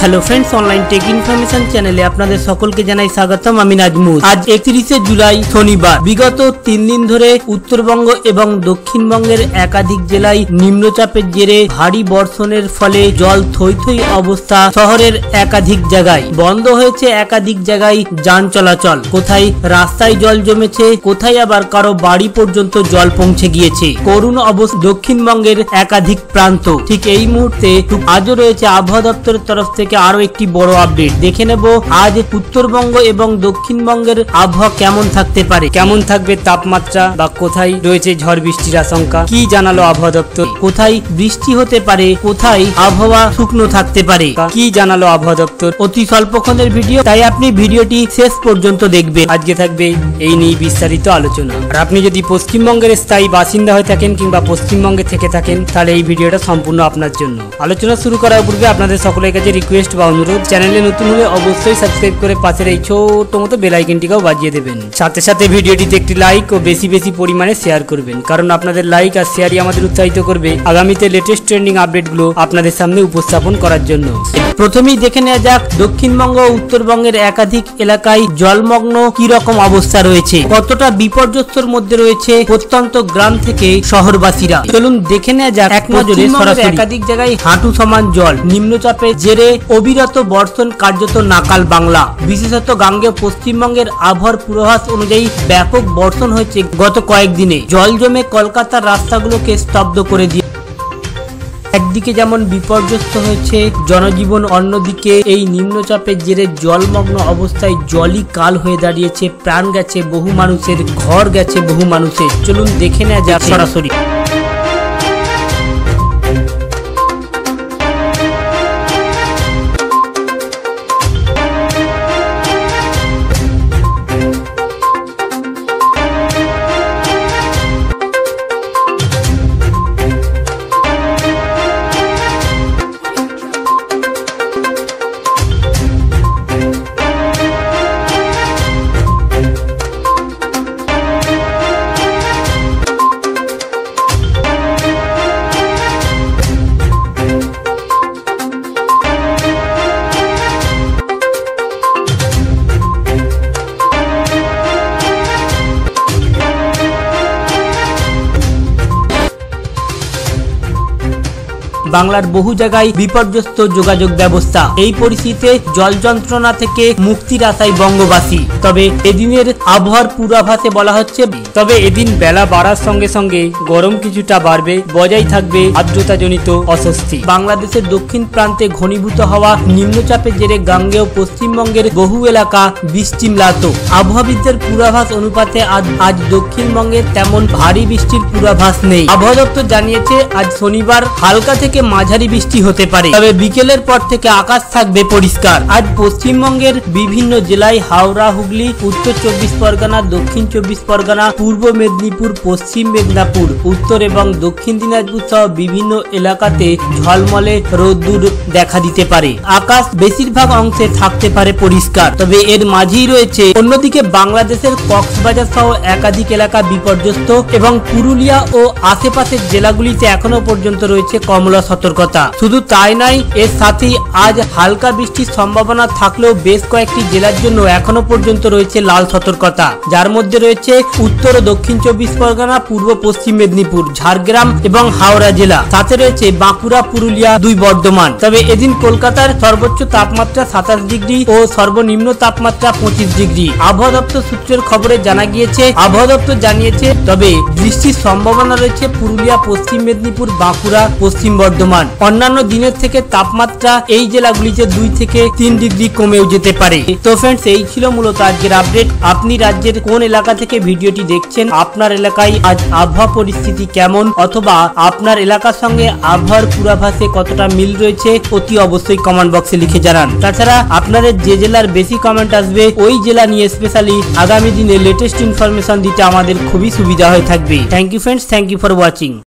Hello friends online tech information চ্যানেলে আপনাদের সকলকে জানাই স্বাগতম, আমি নাজমুল। আজ একত্রিশে জুলাই শনিবার। বিগত তিন দিন ধরে উত্তরবঙ্গ এবং দক্ষিণবঙ্গের একাধিক জেলায় নিম্নচাপের জেরে ভারী বর্ষণের ফলে জল থই থই অবস্থা শহরের একাধিক জায়গায়। বন্ধ হয়েছে একাধিক জায়গায় যান চলাচল। কোথায় রাস্তায় জল জমেছে, কোথায় আবার কারও বাড়ি পর্যন্ত জল পৌঁছে গিয়েছে। করুণ অবস্থা দক্ষিণবঙ্গের একাধিক প্রান্ত। ঠিক এই মুহূর্তে আজও রয়েছে আবহাওয়া দপ্তরের তরফ থেকে আরও একটি বড় আপডেট দেখে নেব আজ উত্তরবঙ্গ এবং দক্ষিণবঙ্গের আবহাওয়া কেমন থাকতে পারে। কেমন থাকবে তাপমাত্রা বা কোথায় রয়েছে ঝড় বৃষ্টির আশঙ্কা? কি জানালো আবহাওয়া দপ্তর? কোথায় বৃষ্টি হতে পারে? কোথায় আবহাওয়া শুকনো থাকতে পারে? কি জানালো আবহাওয়া দপ্তর? অতি স্বল্পক্ষণের ভিডিও, তাই আপনি ভিডিওটি শেষ পর্যন্ত দেখবেন। আজকে থাকবে এই নিয়ে বিস্তারিত আলোচনা। আর আপনি যদি পশ্চিমবঙ্গের স্থায়ী বাসিন্দা হয়ে থাকেন কিংবা পশ্চিমবঙ্গে থেকে থাকেন, তাহলে এই ভিডিওটা সম্পূর্ণ আপনার জন্য। আলোচনা শুরু করার পূর্বে আপনাদের সকলের কাছে রিকোয়েস্ট বা অনুরোধ চ্যানেলে নতুন হলে অবশ্যই সাবস্ক্রাইব করে পাশের এই ছোট মতো বেল আইকনটিকেও বাজিয়ে দেবেন। সাথে সাথে ভিডিওটিতে একটি লাইক ও বেশি বেশি পরিমাণে শেয়ার করবেন, কারণ আপনাদের লাইক আর শেয়ারই আমাদের উৎসাহিত করবে আগামীতে লেটেস্ট ট্রেন্ডিং আপডেটগুলো আপনাদের সামনে উপস্থাপন করার জন্য। প্রথমেই দেখে নেওয়া যাক, দক্ষিণবঙ্গ ও উত্তরবঙ্গের একাধিক এলাকায় জলমগ্ন কি রকম অবস্থা রয়েছে, কতটা বিপর্যস্তর মধ্যে রয়েছে প্রত্যন্ত গ্রাম থেকে শহরবাসীরা। চলুন দেখে নেওয়া যাক এক নজরে একাধিক জায়গায় হাঁটু সমান জল নিম্নচাপে জেরে অবিরত বর্ষণ কার্যত নাকাল বাংলা। বিশেষত গাঙ্গে পশ্চিমবঙ্গের আবহাওয়ার পূর্বাভাস অনুযায়ী ব্যাপক বর্ষণ হয়েছে গত কয়েকদিনে। জল জমে কলকাতার রাস্তাগুলোকে স্তব্ধ করে দিয়ে একদিকে যেমন বিপর্যস্ত হয়েছে জনজীবন, অন্যদিকে এই নিম্নচাপের জেরে জলমগ্ন অবস্থায় জলই কাল হয়ে দাঁড়িয়েছে, প্রাণ গেছে বহু মানুষের, ঘর গেছে বহু মানুষের। চলুন দেখে নেওয়া যাক সরাসরি। বাংলার বহু জায়গায় বিপর্যস্ত যোগাযোগ ব্যবস্থা। এই পরিস্থিতিতে জল যন্ত্রণা থেকে মুক্তির আশায় বঙ্গবাসী। তবে এদিনের আবহাওয়ার পূর্বাভাসে বলা হচ্ছে, তবে এদিন বেলা বাড়ার সঙ্গে সঙ্গে গরম কিছুটা বাড়বে, বজায় থাকবে আর্দ্রতাজনিত অস্বস্তি। বাংলাদেশের দক্ষিণ প্রান্তে ঘনীভূত হওয়া নিম্নচাপের জেরে গাঙ্গেয় পশ্চিমবঙ্গের বহু এলাকা বৃষ্টি বৃষ্টিমলাত আবহাওয়াবিদদের পূর্বাভাস অনুপাতে আজ আজ দক্ষিণবঙ্গে তেমন ভারী বৃষ্টির পূর্বাভাস নেই। আবহাওয়া দপ্তর জানিয়েছে, আজ শনিবার হালকা থেকে মাঝারি বৃষ্টি হতে পারে। তবে বিকেলের পর থেকে আকাশ থাকবে পরিষ্কার। আজ পশ্চিমবঙ্গের বিভিন্ন জেলায় হাওড়া, হুগলি, উত্তর চব্বিশ পরগনা, দক্ষিণ চব্বিশ পরগনা, পূর্ব মেদিনীপুর, পশ্চিম মেদিনীপুর, উত্তর এবং দক্ষিণ দিনাজপুর সহ বিভিন্ন এলাকাতে ঝলমলে রোদ্দুর দেখা দিতে পারে। আকাশ বেশিরভাগ অংশে থাকতে পারে পরিষ্কার। তবে এর মাঝেই রয়েছে অন্যদিকে বাংলাদেশের কক্সবাজার সহ একাধিক এলাকা বিপর্যস্ত এবং পুরুলিয়া ও আশেপাশের জেলাগুলিতে এখনও পর্যন্ত রয়েছে কমলা সতর্কতা। শুধু তাই নয়, এর সাথেই আজ হালকা বৃষ্টির সম্ভাবনা থাকলেও বেশ কয়েকটি জেলার জন্য এখনও পর্যন্ত রয়েছে লাল সতর্কতা। যার মধ্যে রয়েছে উত্তর ও দক্ষিণ চব্বিশ পরগনা, পূর্ব পশ্চিম মেদিনীপুর, ঝাড়গ্রাম এবং হাওড়া জেলা। সাথে রয়েছে বাঁকুড়া, পুরুলিয়া দুই বর্ধমান। তবে এদিন কলকাতার সর্বোচ্চ তাপমাত্রা সাতাশ ডিগ্রি ও সর্বনিম্ন তাপমাত্রা পঁচিশ ডিগ্রি। আবহাওয়া দপ্তর সূত্রের খবরে জানা গিয়েছে, আবহাওয়া দপ্তর জানিয়েছে, তবে বৃষ্টির সম্ভাবনা রয়েছে পুরুলিয়া, পশ্চিম মেদিনীপুর, বাঁকুড়া, পশ্চিম বর্ধমান অন্যান্য দিনের থেকে তাপমাত্রা এই জেলাগুলিতে দুই থেকে তিন ডিগ্রি কমেও যেতে পারে। তো ফ্রেন্ডস এই ছিল মূলত আজকের আপডেট আপনি রাজ্যের কোন এলাকা থেকে ভিডিওটি দেখছেন, আপনার এলাকায় আজ আবহাওয়া পরিস্থিতি কেমন, অথবা আপনার এলাকার সঙ্গে আবহাওয়ার পূর্বাভাসে কতটা মিল রয়েছে, অতি অবশ্যই কমেন্ট বক্সে লিখে জানান। তাছাড়া আপনাদের যে জেলার বেশি কমেন্ট আসবে, ওই জেলা নিয়ে স্পেশালি আগামী দিনে লেটেস্ট ইনফরমেশন দিতে আমাদের খুবই সুবিধা হয়ে থাকবে। Thank you friends thank you for watching